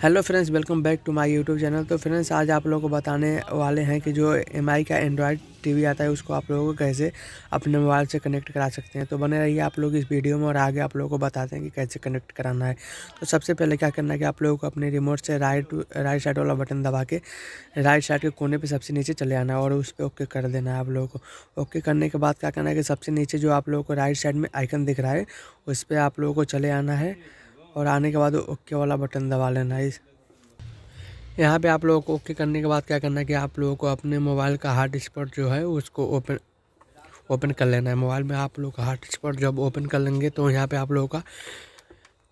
Hello friends welcome back to my YouTube channel तो friends आज आप लोगों को बताने वाले हैं कि जो एमआई का एंड्रॉयड टीवी आता है, उसको आप लोगों को कैसे अपने मोबाइल से कनेक्ट करा सकते हैं। तो बने रहिए आप लोग इस वीडियो में और आगे आप लोगों को बताते हैं कि कैसे कनेक्ट कराना है। तो सबसे पहले क्या करना है कि आप लोगों को अपने रिमोट से राइट राइट साइड वाला बटन दबा के राइट साइड के कोने पर सबसे नीचे चले आना है और उस पर ओके कर देना है आप लोगों को। ओके करने के बाद क्या करना है कि सबसे नीचे जो आप लोगों को राइट साइड में आइकन दिख रहा है, उस पर आप लोगों को चले आना है। और आने के बाद ओके वाला बटन दबा लेना है यहाँ पे आप लोगों को ओके करने के बाद क्या करना है कि आप लोगों को अपने मोबाइल का हार्ड स्पॉट जो है उसको ओपन ओपन कर लेना है। मोबाइल में आप लोग का हार्ड स्पॉट जब ओपन कर लेंगे तो यहाँ पे आप लोगों का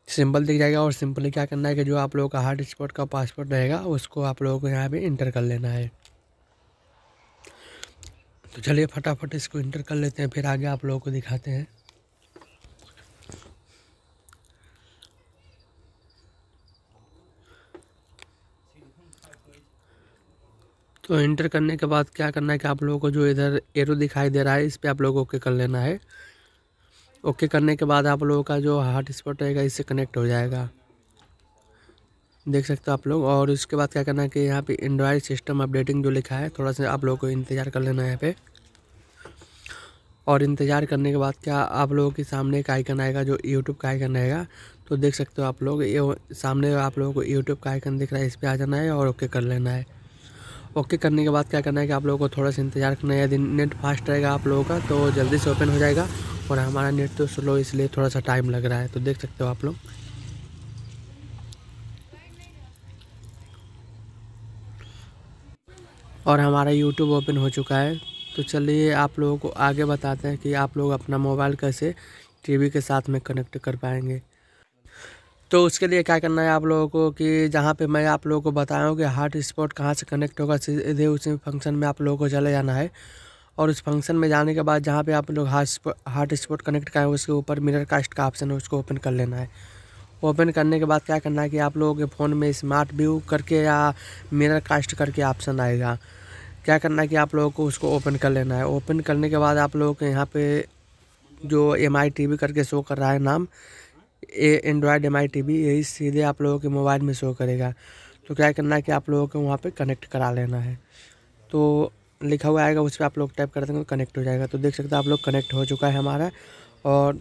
सिंपल दिख जाएगा और सिंपली क्या करना है कि जो आप लोगों का हार्ड स्पॉट का पासवर्ड रहेगा उसको आप लोगों को यहाँ पे इंटर कर लेना है। तो चलिए फटाफट इसको इंटर कर लेते हैं, फिर आगे आप लोगों को दिखाते हैं। तो इंटर करने के बाद क्या करना है कि आप लोगों को जो इधर एरो दिखाई दे रहा है, इस पर आप लोगों को ओके कर लेना है। ओके करने के बाद आप लोगों का जो हार्ट स्पॉट रहेगा, इससे कनेक्ट हो जाएगा। देख सकते हो आप लोग, और उसके बाद क्या करना है कि यहाँ पे एंड्रॉयड सिस्टम अपडेटिंग जो लिखा है, थोड़ा सा आप लोगों को इंतज़ार कर लेना है यहाँ पे। और इंतज़ार करने के बाद क्या आप लोगों के सामने एक आइकन आएगा, जो यूट्यूब का आइकन रहेगा। तो देख सकते हो आप लोग, ये सामने आप लोगों को यूट्यूब का आइकन दिख रहा है, इस पर आ जाना है और ओके कर लेना है। ओके, करने के बाद क्या करना है कि आप लोगों को थोड़ा सा इंतज़ार करना है। यदि नेट फास्ट रहेगा आप लोगों का तो जल्दी से ओपन हो जाएगा। और हमारा नेट तो स्लो, इसलिए थोड़ा सा टाइम लग रहा है तो देख सकते हो आप लोग। और हमारा यूट्यूब ओपन हो चुका है। तो चलिए आप लोगों को आगे बताते हैं कि आप लोग अपना मोबाइल कैसे टीवी के साथ में कनेक्ट कर पाएँगे। तो उसके लिए क्या करना है आप लोगों को कि जहाँ पे मैं आप लोगों को बताया हूँ कि हार्ट स्पॉट कहाँ से कनेक्ट होगा, सीधे उसी फ़ंक्शन में आप लोगों को चले जाना है। और उस फ़ंक्शन में जाने के बाद जहाँ पे आप लोग हार्ट हार्ट स्पॉट कनेक्ट कराएँ, उसके ऊपर मिरर कास्ट का ऑप्शन है, उसको ओपन कर लेना है। ओपन करने के बाद क्या करना है कि आप लोगों के फ़ोन में स्मार्ट व्यू करके या मिरर कास्ट करके ऑप्शन आएगा। क्या करना है कि आप लोगों को उसको ओपन कर लेना है। ओपन करने के बाद आप लोगों के यहाँ पे जो एम आई टी वी करके शो कर रहा है नाम Android M I T V यही सीधे आप लोगों के मोबाइल में शो करेगा। तो क्या करना है कि आप लोगों को वहाँ पे कनेक्ट करा लेना है। तो लिखा हुआ आएगा, उस पर आप लोग टाइप कर देंगे कनेक्ट हो जाएगा। तो देख सकते हैं आप लोग कनेक्ट हो चुका है हमारा और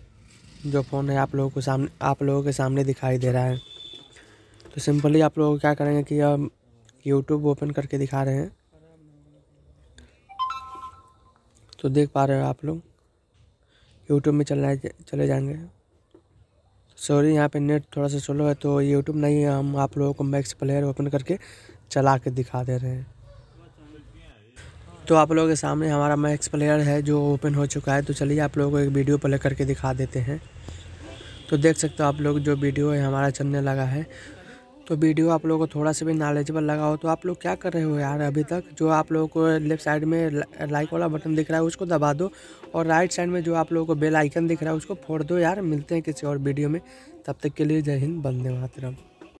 जो फ़ोन है आप लोगों को सामने, आप लोगों के सामने दिखाई दे रहा है। तो सिंपली आप लोग क्या करेंगे कि हम यूट्यूब ओपन करके दिखा रहे हैं। तो देख पा रहे हो आप लोग यूट्यूब में चलना चले जाएँगे। सॉरी, यहाँ पे नेट थोड़ा सा स्लो है तो यूट्यूब नहीं है। हम आप लोगों को मैक्स प्लेयर ओपन करके चला के दिखा दे रहे हैं। तो आप लोगों के सामने हमारा मैक्स प्लेयर है जो ओपन हो चुका है। तो चलिए आप लोगों को एक वीडियो प्ले करके दिखा देते हैं। तो देख सकते हो आप लोग जो वीडियो है, हमारा चलने लगा है। तो वीडियो आप लोगों को थोड़ा सा भी नॉलेजेबल लगा हो तो आप लोग क्या कर रहे हो यार अभी तक? जो आप लोगों को लेफ़्ट साइड में लाइक वाला बटन दिख रहा है, उसको दबा दो और राइट साइड में जो आप लोगों को बेल आइकन दिख रहा है, उसको फोड़ दो यार, मिलते हैं किसी और वीडियो में। तब तक के लिए जय हिंद बंदे मातरम।